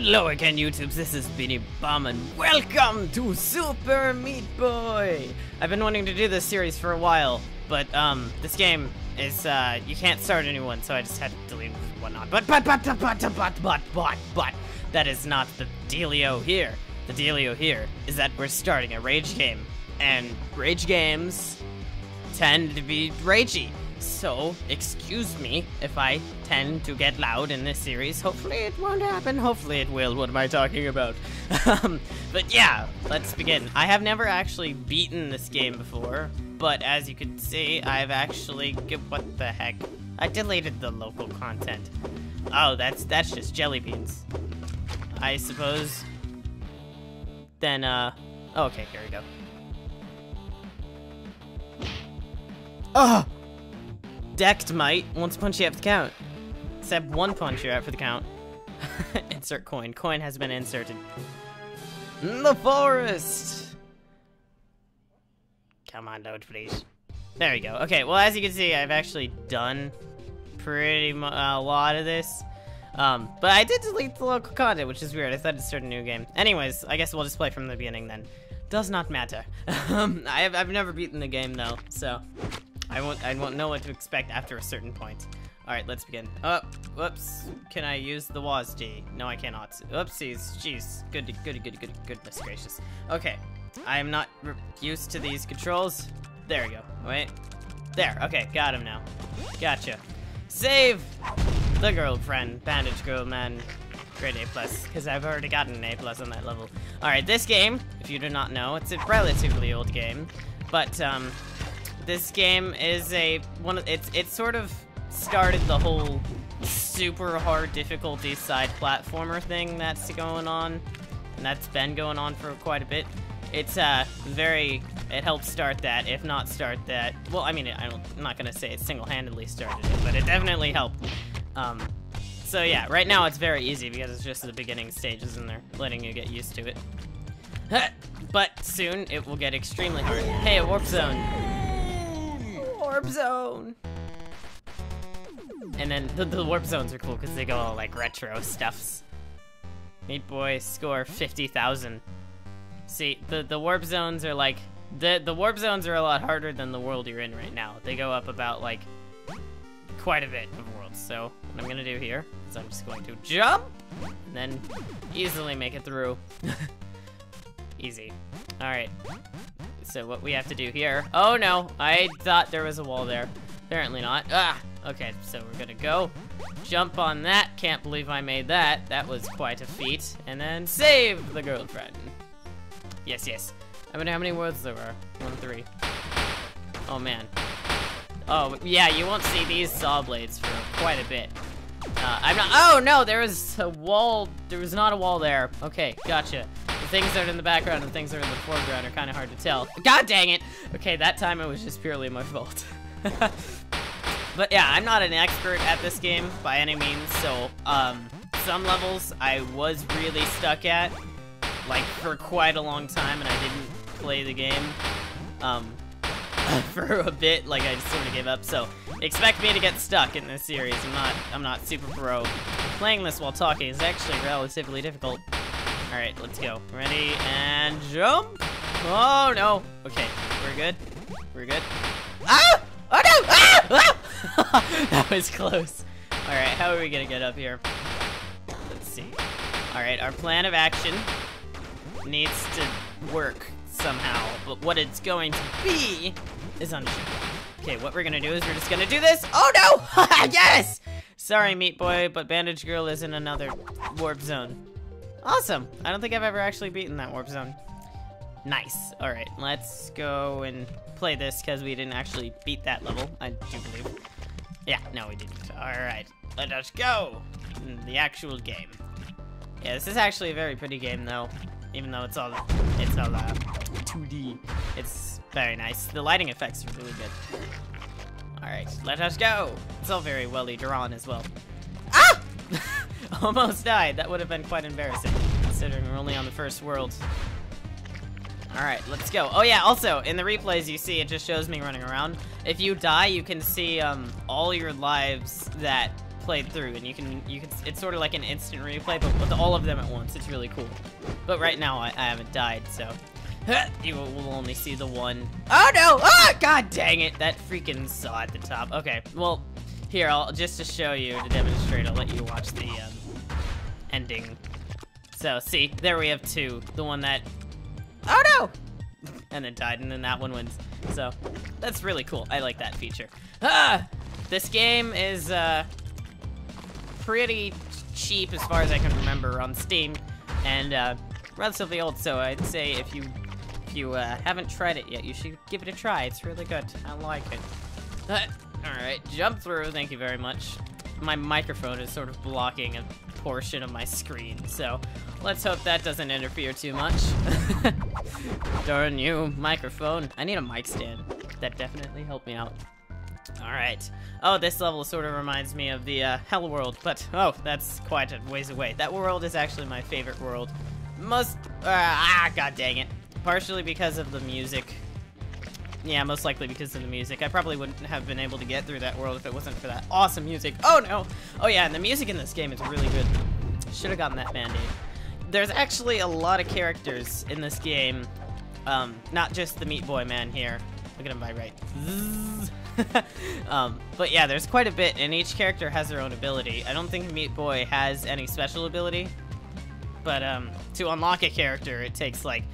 Hello again, YouTubes. This is Beenie Bomb, and welcome to Super Meat Boy. I've been wanting to do this series for a while, but um, this game is uh, you can't start a new one, so I just had to delete and whatnot. But but but but but but but but but that is not the dealio here. The dealio here is that we're starting a rage game, and rage games tend to be ragey. So, excuse me if I tend to get loud in this series. Hopefully it won't happen. Hopefully it will. What am I talking about? um, but yeah, let's begin. I have never actually beaten this game before, but as you can see, I've actually... What the heck? I deleted the local content. Oh, that's that's just jelly beans. I suppose. Then, uh... Oh, okay, here we go. Ugh! Decked might. Once punch you have to count. Except one punch you're out for the count. Insert coin. Coin has been inserted. In the forest! Come on, load, please. There we go. Okay, well, as you can see, I've actually done pretty mu a lot of this. Um, but I did delete the local content, which is weird. I thought I'd start a new game. Anyways, I guess we'll just play from the beginning then. Does not matter. um, I have, I've never beaten the game, though, so... I won't I won't know what to expect after a certain point. Alright, let's begin. Oh, whoops. Can I use the WASD? No, I cannot. Oopsies. Jeez. Good, good, good, good, goodness gracious. Okay. I am not used to these controls. There we go. Wait. There. Okay, got him now. Gotcha. Save the girlfriend. Bandage girl, man. Great A+, plus, because I've already gotten an A+, plus on that level. Alright, this game, if you do not know, it's a relatively old game, but, um, this game is a one of it's it sort of started the whole super hard difficulty side platformer thing that's going on and that's been going on for quite a bit. It's uh very it helped start that if not start that well i mean it, i'm not gonna say it single-handedly started it but it definitely helped. Um so yeah right now it's very easy because it's just the beginning stages and they're letting you get used to it. But soon it will get extremely hard. Hey a warp zone warp zone. And then the, the warp zones are cool because they go all like retro stuffs. Meat Boy score 50,000. See, the, the warp zones are like, the, the warp zones are a lot harder than the world you're in right now. They go up about like quite a bit of worlds. So what I'm gonna do here is I'm just going to jump and then easily make it through. Easy. All right. So what we have to do here... Oh, no. I thought there was a wall there. Apparently not. Ah! Okay, so we're gonna go. Jump on that. Can't believe I made that. That was quite a feat. And then save the girlfriend. Yes, yes. I wonder how many words there are. One, three. Oh, man. Oh, yeah, you won't see these saw blades for quite a bit. Uh, I'm not- Oh, no, there was a wall- There was not a wall there. Okay, gotcha things that are in the background and things that are in the foreground are kind of hard to tell. God dang it! Okay, that time it was just purely my fault. but yeah, I'm not an expert at this game by any means, so um, some levels I was really stuck at, like for quite a long time, and I didn't play the game um, for a bit. Like I just sort of gave up. So expect me to get stuck in this series. I'm not. I'm not super pro. Playing this while talking is actually relatively difficult. Alright, let's go. Ready, and jump! Oh, no! Okay, we're good. We're good. Ah! Oh, no! Ah! ah! that was close. Alright, how are we gonna get up here? Let's see. Alright, our plan of action needs to work somehow, but what it's going to be is unsure. Okay, what we're gonna do is we're just gonna do this. Oh, no! yes! Sorry, Meat Boy, but Bandage Girl is in another warp zone. Awesome. I don't think I've ever actually beaten that warp zone. Nice. All right, let's go and play this because we didn't actually beat that level, I do believe. Yeah, no, we didn't. All right, let us go. The actual game. Yeah, this is actually a very pretty game, though. Even though it's all it's all uh, 2D, it's very nice. The lighting effects are really good. All right, let us go. It's all very well drawn as well. Almost died. That would have been quite embarrassing, considering we're only on the first world. Alright, let's go. Oh yeah, also, in the replays you see, it just shows me running around. If you die, you can see um, all your lives that played through, and you can you can it's sort of like an instant replay, but with all of them at once. It's really cool. But right now I, I haven't died, so you will will only see the one. Oh no! Oh god dang it! That freaking saw at the top. Okay, well here I'll just to show you to demonstrate. I'll let you watch the um, ending. So see, there we have two. The one that oh no, and then died, and then that one wins. So that's really cool. I like that feature. Ah, this game is uh, pretty cheap as far as I can remember on Steam, and uh, relatively old. So I'd say if you if you uh, haven't tried it yet, you should give it a try. It's really good. I like it. Uh, all right, jump through. Thank you very much. My microphone is sort of blocking a portion of my screen, so let's hope that doesn't interfere too much. Darn you, microphone. I need a mic stand. That definitely helped me out. Alright. Oh, this level sort of reminds me of the uh, Hell World, but oh, that's quite a ways away. That world is actually my favorite world. Most, uh, ah, god dang it. Partially because of the music. Yeah, most likely because of the music. I probably wouldn't have been able to get through that world if it wasn't for that awesome music. Oh no! Oh yeah, and the music in this game is really good. Should have gotten that band-aid. There's actually a lot of characters in this game. Um, not just the Meat Boy man here. Look at him vibrate. um, but yeah, there's quite a bit, and each character has their own ability. I don't think Meat Boy has any special ability, but um, to unlock a character, it takes like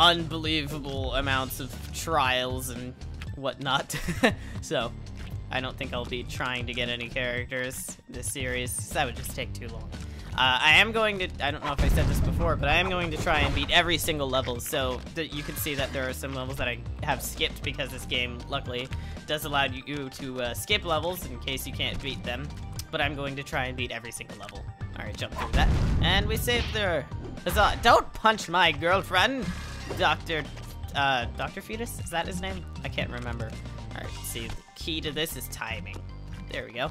unbelievable amounts of trials and whatnot. so, I don't think I'll be trying to get any characters this series, that would just take too long. Uh, I am going to, I don't know if I said this before, but I am going to try and beat every single level, so that you can see that there are some levels that I have skipped because this game, luckily, does allow you to uh, skip levels in case you can't beat them, but I'm going to try and beat every single level. Alright, jump through that. And we saved there. Huzzah. Don't punch my girlfriend! Dr. Uh, Dr. Fetus? Is that his name? I can't remember. Alright, see, the key to this is timing. There we go.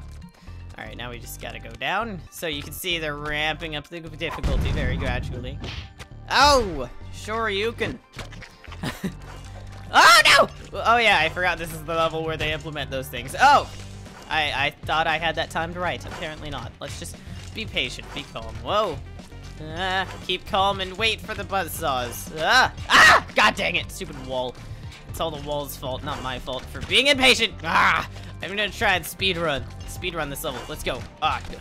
Alright, now we just gotta go down. So you can see they're ramping up the difficulty very gradually. Oh! Sure you can. oh, no! Oh, yeah, I forgot this is the level where they implement those things. Oh! I, I thought I had that timed right. Apparently not. Let's just be patient, be calm. Whoa. Ah, keep calm and wait for the buzzsaws. Ah! Ah! God dang it! Stupid wall. It's all the wall's fault, not my fault for being impatient. Ah! I'm gonna try and speed run. Speed run this level. Let's go. Ah, good.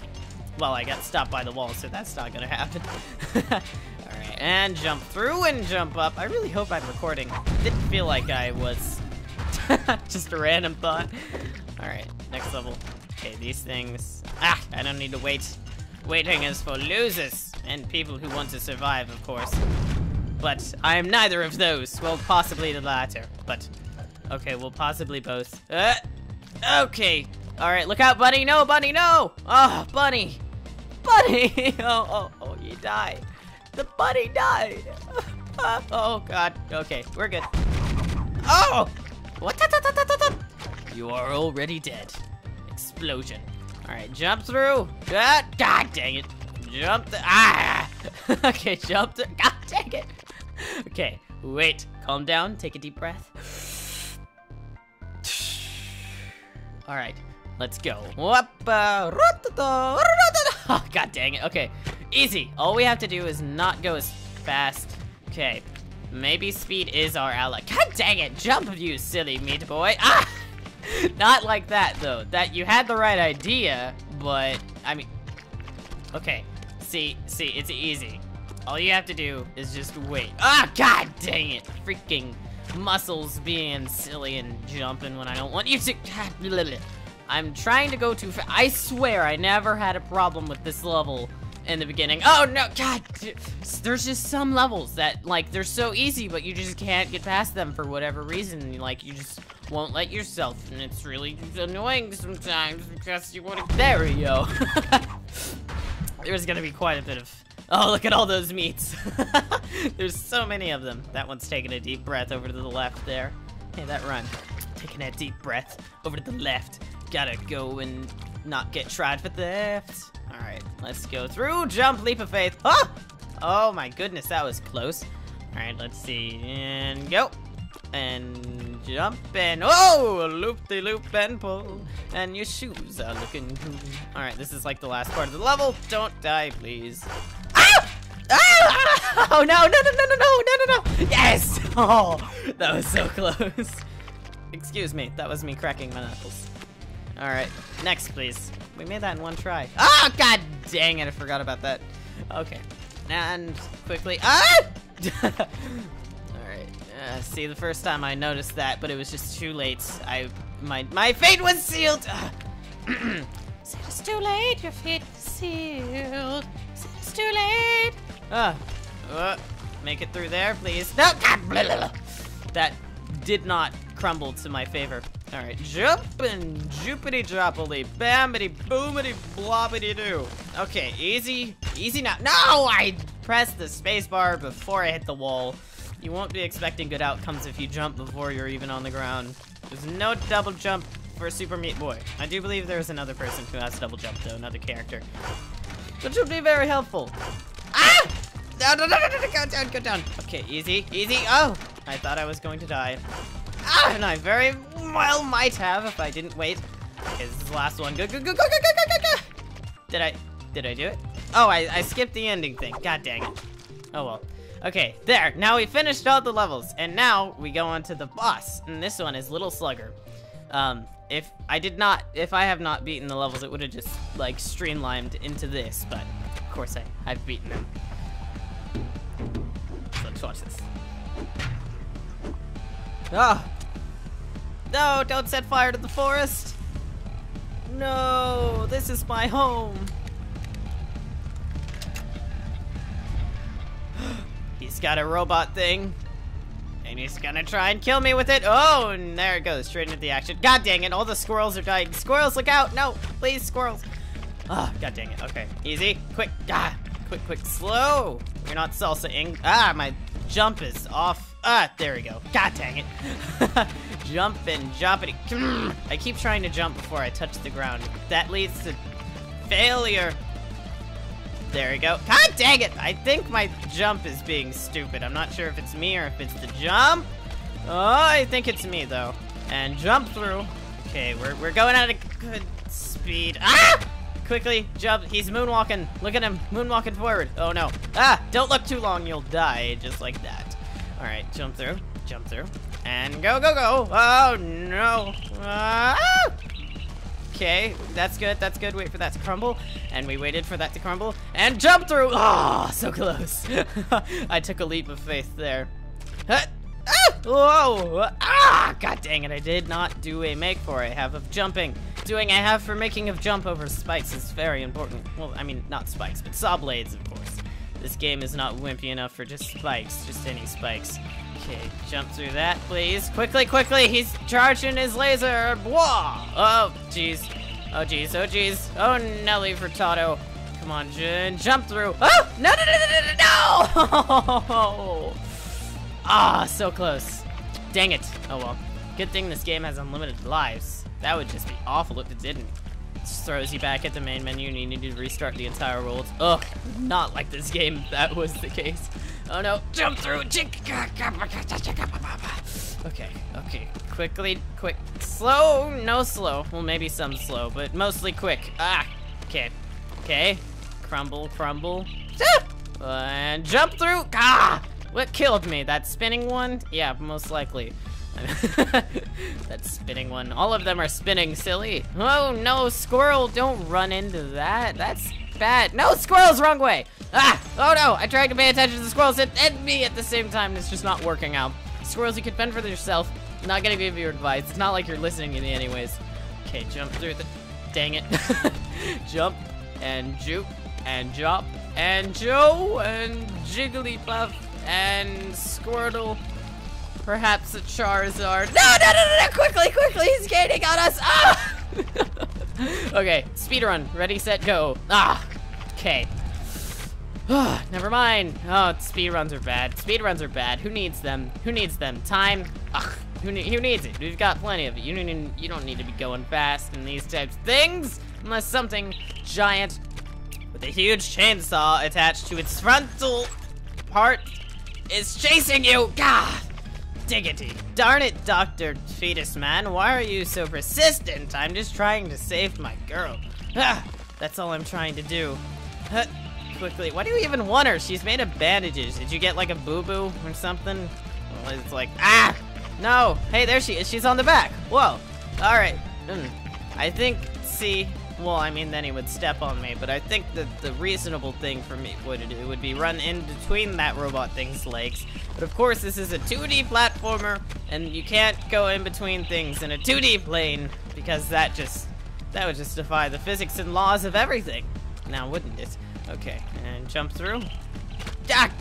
Well, I got stopped by the wall, so that's not gonna happen. Alright, and jump through and jump up. I really hope I'm recording. Didn't feel like I was. Just a random thought. Alright, next level. Okay, these things. Ah, I don't need to wait. Waiting is for losers and people who want to survive, of course. But I am neither of those. Well, possibly the latter, but okay, well, possibly both. Uh, okay. All right, look out, Bunny. No, Bunny, no. Oh, Bunny. Bunny. oh, oh, oh, you died. The bunny died. oh, God. Okay, we're good. Oh! What? You are already dead. Explosion. All right, jump through. God, dang it. Jump the- Ah! okay, jump God dang it. Okay, wait. Calm down. Take a deep breath. All right, let's go. Oh, God dang it. Okay, easy. All we have to do is not go as fast. Okay, maybe speed is our ally. God dang it. Jump, you silly meat boy. Ah! Not like that, though. That you had the right idea, but, I mean... Okay, see, see, it's easy. All you have to do is just wait. Ah, god dang it! Freaking muscles being silly and jumping when I don't want you to. I'm trying to go too fast. I swear I never had a problem with this level in the beginning. Oh no, god! There's just some levels that, like, they're so easy, but you just can't get past them for whatever reason. Like, you just won't let yourself, and it's really annoying sometimes because you want to. There we go. There's gonna be quite a bit of Oh, look at all those meats. There's so many of them. That one's taking a deep breath over to the left there. Hey, that run. Taking a deep breath over to the left. Gotta go and not get tried for theft. Alright, let's go through. Jump, leap of faith. Oh, Oh my goodness, that was close. Alright, let's see. And go. And jump and oh, loop the loop and pull, and your shoes are looking cool. All right, this is like the last part of the level. Don't die, please. Ah! Ah! Oh no! No! No! No! No! No! No! No! Yes! Oh, that was so close. Excuse me, that was me cracking my knuckles. All right, next, please. We made that in one try. Oh, god dang it, I forgot about that. Okay, and quickly, ah! All right, uh, see, the first time I noticed that, but it was just too late. I, my, my fate was sealed. it's too late, your fate is sealed. It's too late. Ah, uh, make it through there, please. No, God, blah, blah, blah. that did not crumble to my favor. All right, jump and joopity droppily, bamity boomity blobbity doo. Okay, easy, easy now. No, I pressed the spacebar before I hit the wall. You won't be expecting good outcomes if you jump before you're even on the ground. There's no double jump for Super Meat Boy. I do believe there's another person who has double jump though, another character. Which would be very helpful. Ah! No, no, no, no, no, go down, go down. Okay, easy, easy. Oh, I thought I was going to die. And I very well might have if I didn't wait. Okay, this is the last one. Go, go, go, go, go, go, go, go, Did I, did I do it? Oh, I, I skipped the ending thing. God dang it. Oh well. Okay, there. Now we finished all the levels, and now we go on to the boss. And this one is Little Slugger. Um, if I did not, if I have not beaten the levels, it would have just, like, streamlined into this, but of course I, I've beaten them. So let's watch this. Ah! No, don't set fire to the forest! No, this is my home! he's got a robot thing. And he's gonna try and kill me with it. Oh, and there it goes, straight into the action. God dang it, all the squirrels are dying. Squirrels, look out! No, please, squirrels. Oh, god dang it. Okay, easy, quick, ah, quick, quick, slow. You're not salsa-ing. Ah, my jump is off. Ah, there we go. God dang it. jump and jump. I keep trying to jump before I touch the ground. That leads to failure. There we go. God dang it! I think my jump is being stupid. I'm not sure if it's me or if it's the jump. Oh, I think it's me, though. And jump through. Okay, we're, we're going at a good speed. Ah! Quickly, jump. He's moonwalking. Look at him, moonwalking forward. Oh, no. Ah! Don't look too long. You'll die just like that. All right, jump through. Jump through. And go, go, go. Oh, no. Ah! Okay, that's good, that's good. Wait for that to crumble. And we waited for that to crumble. And jump through! Oh, so close. I took a leap of faith there. Ah! Whoa! Ah! God dang it, I did not do a make for I have of jumping. Doing a have for making of jump over spikes is very important. Well, I mean, not spikes, but saw blades, of course. This game is not wimpy enough for just spikes, just any spikes. Okay, jump through that, please. Quickly, quickly, he's charging his laser. Whoa! Oh, jeez. Oh, jeez, oh, jeez. Oh, Nelly Furtado. Come on, Jin, jump through. Oh! No, no, no, no, no, no! Ah, so close. Dang it. Oh, well. Good thing this game has unlimited lives. That would just be awful if it didn't. Just throws you back at the main menu and you need to restart the entire world. Ugh, not like this game that was the case. Oh no, jump through! Okay, okay, quickly, quick, slow, no slow. Well, maybe some slow, but mostly quick. Ah, okay, okay, crumble, crumble. And jump through, ah! What killed me? That spinning one? Yeah, most likely. that spinning one. All of them are spinning, silly. Oh no, squirrel, don't run into that. That's bad. No, squirrel's wrong way. Ah, oh no, I tried to pay attention to the squirrels and, and me at the same time. It's just not working out. Squirrels, you can fend for yourself. I'm not gonna give you advice. It's not like you're listening to me anyways. Okay, jump through the, dang it. jump and juke and jump and Joe and Jigglypuff and Squirtle Perhaps a Charizard. No, no, no, no, no, quickly, quickly, he's gaining on us. Ah! okay, speed run. Ready, set, go. Ah, okay. Never mind. Oh, speed runs are bad. Speed runs are bad. Who needs them? Who needs them? Time? Ugh. Who, ne who needs it? We've got plenty of it. You don't, you don't need to be going fast in these types of things unless something giant with a huge chainsaw attached to its frontal part is chasing you. God. Diggity. Darn it, Dr. Fetus Man. Why are you so persistent? I'm just trying to save my girl. Ah, that's all I'm trying to do. Huh, quickly. Why do you even want her? She's made of bandages. Did you get like a boo-boo or something? Well, it's like, ah! No! Hey, there she is. She's on the back. Whoa. Alright. Mm. I think, see, well, I mean, then he would step on me, but I think that the reasonable thing for me would do would be run in between that robot thing's legs. But of course, this is a 2D platformer, and you can't go in between things in a 2D plane, because that just, that would just defy the physics and laws of everything. Now, wouldn't it? Okay, and jump through. Ah,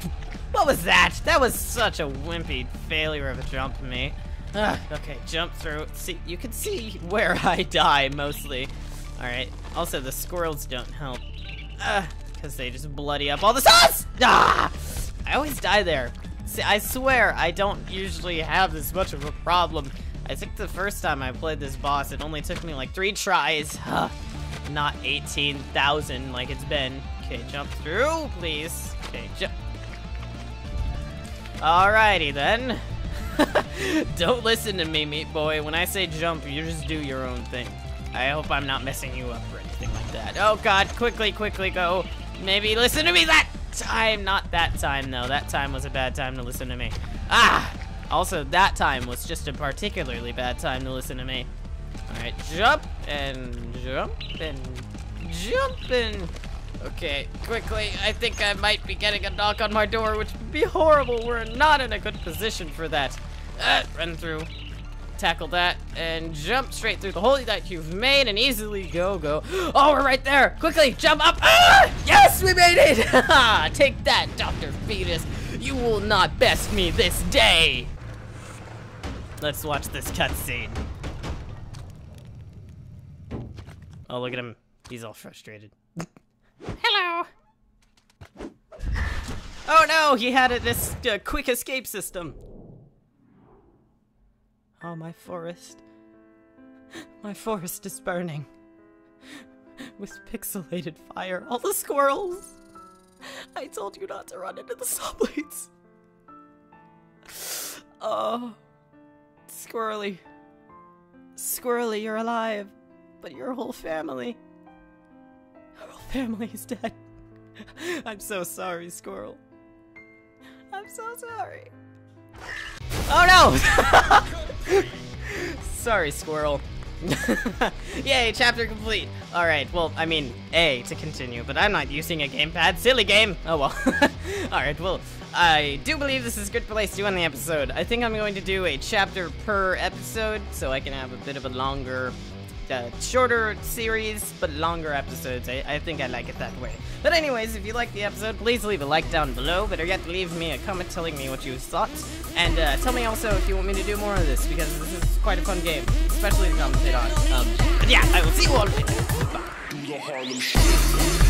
what was that? That was such a wimpy failure of a jump to me. Ugh, okay, jump through. See, you can see where I die, mostly. Alright. Also, the squirrels don't help. Because they just bloody up all the sauce! Ah! I always die there. See, I swear, I don't usually have this much of a problem. I think the first time I played this boss, it only took me like three tries. Not 18,000 like it's been. Okay, jump through, please. Okay, jump. Alrighty then. don't listen to me, meat boy. When I say jump, you just do your own thing. I hope I'm not messing you up or anything like that. Oh god, quickly, quickly go. Maybe listen to me that time. Not that time, though. That time was a bad time to listen to me. Ah! Also, that time was just a particularly bad time to listen to me. Alright, jump and jump and jump and... Okay, quickly, I think I might be getting a knock on my door, which would be horrible. We're not in a good position for that. Uh, run through tackle that, and jump straight through the hole that you've made and easily go, go. Oh, we're right there. Quickly, jump up. Ah! Yes, we made it. Take that, Dr. Fetus. You will not best me this day. Let's watch this cutscene. Oh, look at him. He's all frustrated. Hello. Oh no, he had a, this uh, quick escape system. Oh, my forest. My forest is burning. With pixelated fire. All the squirrels! I told you not to run into the blades. Oh. Squirrely. Squirrely, you're alive. But your whole family. Your whole family is dead. I'm so sorry, Squirrel. I'm so sorry. Oh no! Sorry, squirrel. Yay, chapter complete. Alright, well, I mean, A, to continue, but I'm not using a gamepad. Silly game! Oh well. Alright, well, I do believe this is a good place to end the episode. I think I'm going to do a chapter per episode, so I can have a bit of a longer uh, shorter series, but longer episodes. I, I think I like it that way. But anyways, if you liked the episode, please leave a like down below. Better yet, leave me a comment telling me what you thought. And uh, tell me also if you want me to do more of this, because this is quite a fun game, especially to commentate on. Um, yeah, I will see you all later. Bye.